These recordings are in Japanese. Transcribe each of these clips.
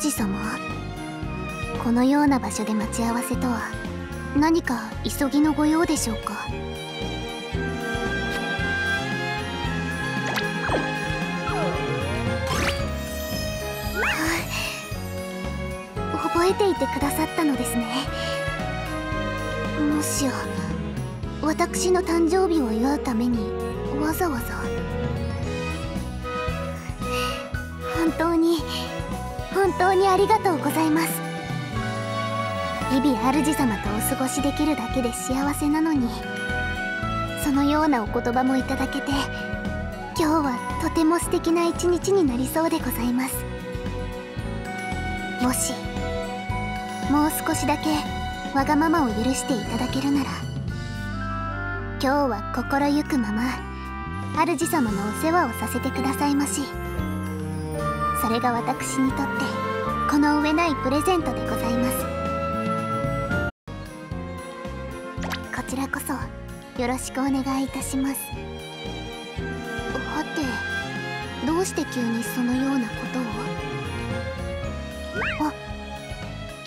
主様このような場所で待ち合わせとは何か急ぎのご用でしょうか？覚えていてくださったのですね。もしや私の誕生日を祝うためにわざわざ本当に本当にありがとうございます。日々主様とお過ごしできるだけで幸せなのに。そのようなお言葉もいただけて今日はとても素敵な一日になりそうでございます。もしもう少しだけわがままを許していただけるなら今日は心ゆくまま主様のお世話をさせてくださいまし。それが私にとってこの上ないプレゼントでございます。こちらこそよろしくお願いいたします。はてどうして急にそのようなことを？あ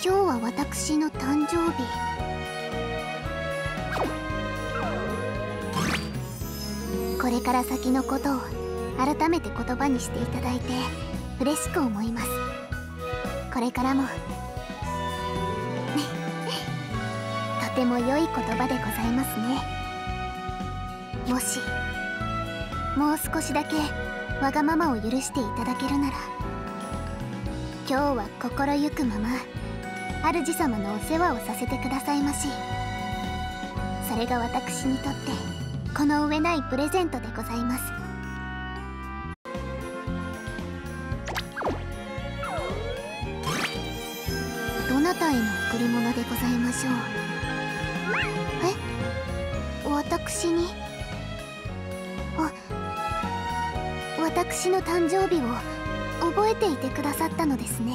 今日は私の誕生日。これから先のことを改めて言葉にしていただいて。嬉しく思います。これからも。とても良い言葉でございますね。もしもう少しだけわがままを許していただけるなら今日は心ゆくまま主様のお世話をさせてくださいまし。それが私にとってこの上ないプレゼントでございます。贈り物でございましょう。え？私に？あ私の誕生日を覚えていてくださったのですね。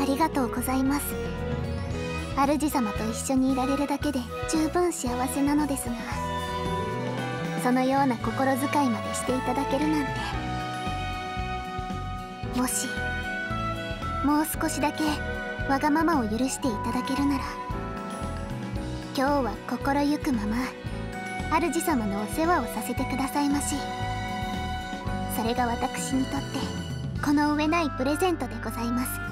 ありがとうございます。主様と一緒にいられるだけで十分幸せなのですがそのような心遣いまでしていただけるなんて。もしもう少しだけわがままを許していただけるなら今日は心ゆくまま主様のお世話をさせてくださいまし。それが私にとってこの上ないプレゼントでございます。